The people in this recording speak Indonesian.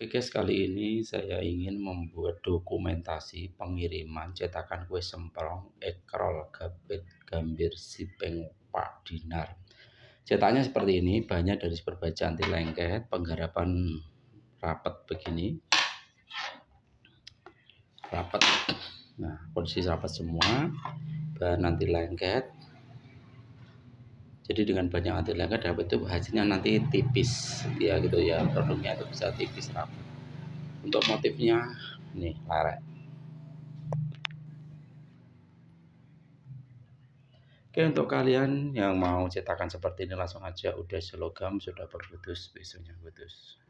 Oke guys, kali ini saya ingin membuat dokumentasi pengiriman cetakan kue semprong ekrol gabet gambir sipeng pak dinar. Cetaknya seperti ini, banyak dari berbaca anti lengket, penggarapan rapat begini. Rapat. Nah, kondisi rapat semua, bahan anti lengket, jadi dengan banyak anti lengket dapat itu hasilnya nanti tipis ya gitu ya produknya itu bisa tipis rapi untuk motifnya nih lerek Oke untuk kalian yang mau cetakan seperti ini langsung aja. Udah selogam sudah berputus besoknya putus